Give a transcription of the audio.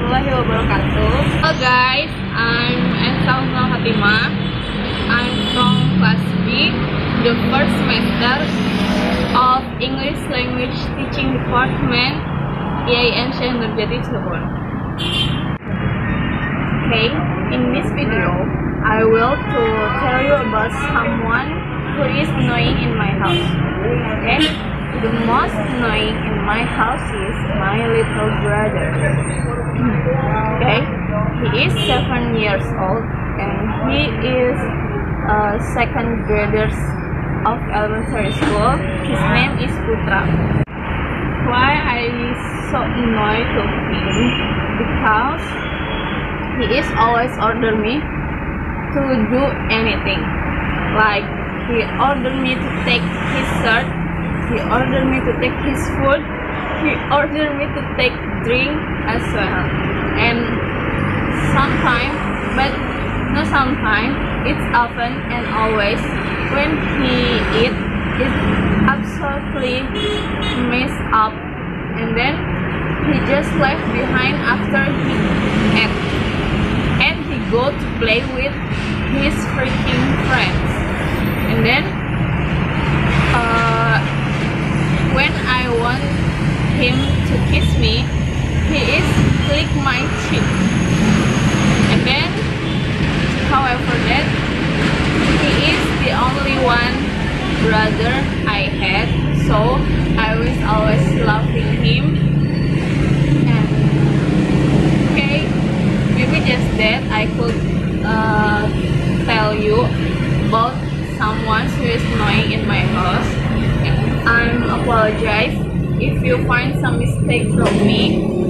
warahmatullahi wabarakatuh. Hello guys, I'm Ensalma Fatima. I'm from class B, the first semester of English Language Teaching Department, IAIN Syekh Nurjati Cirebon. Okay, in this video, I will to tell you about someone who is annoying in my house. Okay, the most annoying in my house is my little brother. Is seven years old and he is a second graders of elementary school. His name is Putra. Why I so annoyed to him? Because he is always order me to do anything. Like he ordered me to take his shirt, he ordered me to take his food, he ordered me to take drink as well. Sometimes, but not sometimes, it's often and always when he eat, it absolutely mess up. And then he just left behind after he ate. And he go to play with his freaking friends. And then uh, when I want him to kiss me he is click my cheek and then however that he is the only one brother I had so I was always loving him and okay maybe just that I could uh, tell you about someone who is annoying in my house. I'm apologize if you find some mistake from me